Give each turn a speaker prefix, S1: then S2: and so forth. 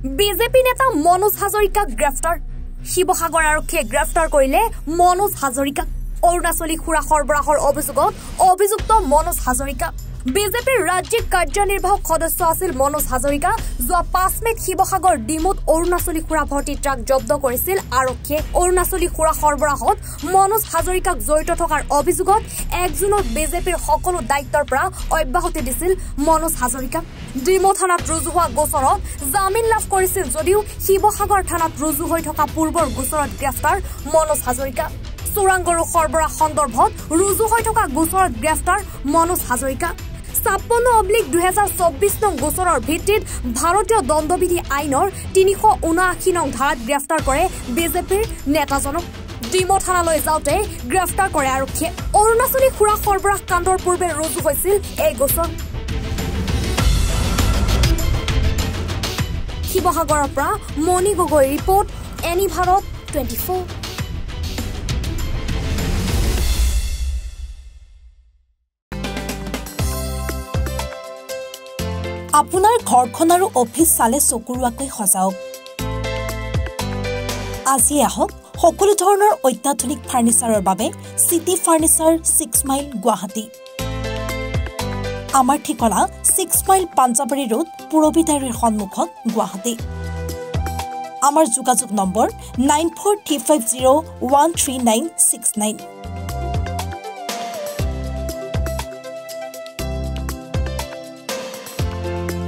S1: BJP নেতা মনোজ হাজৰিকাক গ্ৰেপ্তাৰ শিৱসাগৰ আৰক্ষীয়ে গ্ৰেপ্তাৰ কৰিলে মনোজ হাজৰিকাক। অৰুণাচলী সুৰা সৰবৰাহৰ অভিযোগত অভিযুক্ত মনোজ হাজৰিকা বিজেপিৰ ৰাজ্যিক কাৰ্যনিৰ্বাহক সদস্য আছিল মনোজ হাজৰিকা। যোৱা পাঁচ মেত শিৱসাগৰ ডিমুত অৰুণাচলী সুৰা ভৰ্তি ট্ৰাক জব্দ কৰিছিল। আৰক্ষীয়ে অৰুণাচলী সুৰা সৰবৰাহত মনোজ হাজৰিকাক জড়িত থকাৰ অভিযোগত এক জুনত বিজেপিৰ সকলো দায়িত্বৰ পৰা অব্যাহতি দিছিল মনোজ হাজৰিকা। ডিমু থানাত ৰুজু হোৱা গোচৰত জামিন লাভ কৰিছিল যদিও শিৱসাগৰ থানাত ৰুজু হৈ থকা পূৰ্বৰ গোচৰত গ্ৰেপ্তাৰ মনোজ হাজৰিকা। চোৰাংগৰু সৰবৰাহ সন্দৰ্ভত ৰুজু হৈ থকা গোচৰত গ্ৰেপ্তাৰ মনোজ হাজৰিকা। ছাপন্ন অব্লিক দুহেজাৰ চৌব্বিছ নং গোচৰৰ ভিত্তিত ভাৰতীয় দণ্ডবিধি আইনৰ তিনিশ ঊনাশী নং ধাৰাত গ্ৰেপ্তাৰ কৰে বিজেপিৰ নেতাজনক। ডিমো থানালৈ যাওঁতে গ্ৰেপ্তাৰ কৰে আৰক্ষীয়ে। অৰুণাচলী সুৰা সৰবৰাহ কাণ্ডৰ পূৰ্বে ৰুজু হৈছিল এই গোচৰ। শিৱসাগৰৰ পৰা Moni Gogoi report any Bharat twenty four.
S2: আপোনাৰ ঘৰখন আৰু অফিচ চালে চকুৰোৱাকৈ সজাওক। আজি আহক সকলো ধৰণৰ অত্যাধুনিক ফাৰ্ণিচাৰৰ বাবে city furniture six mile Guwahati. আমাৰ ঠিকনা ছিক্স মাইল পাঞ্জাবাৰী ৰোড পুৰবিদাৰীৰ সন্মুখত গুৱাহাটী। আমাৰ যোগাযোগ number nine four three five zero' one three nine six nine